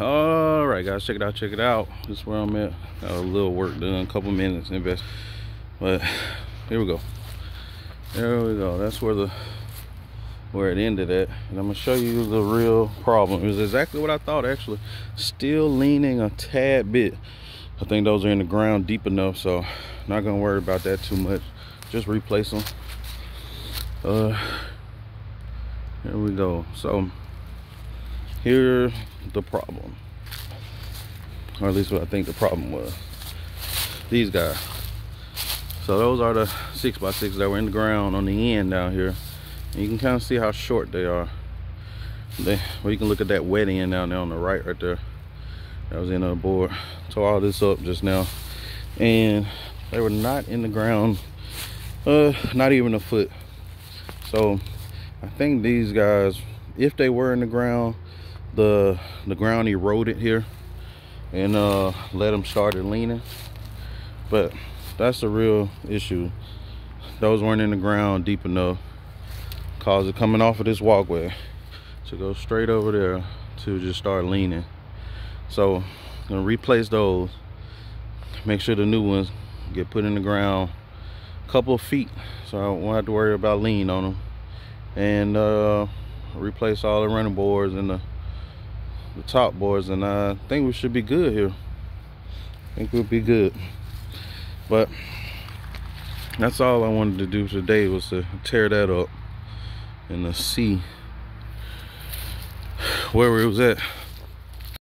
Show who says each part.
Speaker 1: all right guys check it out check it out. This is where i'm at. Got a little work done a couple minutes invest. But here we go. There we go. That's where the where it ended at. And i'm gonna show you the real problem. It was exactly what i thought actually. Still leaning a tad bit. I think those are in the ground deep enough so not gonna worry about that too much. Just replace them. Uh here we go. So here's the problem. Or at least what i think the problem was. These guys. So those are the six by six that were in the ground on the end down here. And you can kind of see how short they are. They well you can look at that wet end down there on the right right there. That was in the board. Tore all this up just now. And they were not in the ground uh not even a foot. So i think these guys if they were in the ground the the ground eroded here and uh let them started leaning. But that's the real issue. Those weren't in the ground deep enough. Cause it coming off of this walkway to go straight over there to just start leaning. So i'm gonna replace those. Make sure the new ones get put in the ground a couple of feet so i won't have to worry about lean on them and uh replace all the running boards and the the top boards and I think we should be good here. I think we'll be good. But that's all I wanted to do today was to tear that up and to see where it was at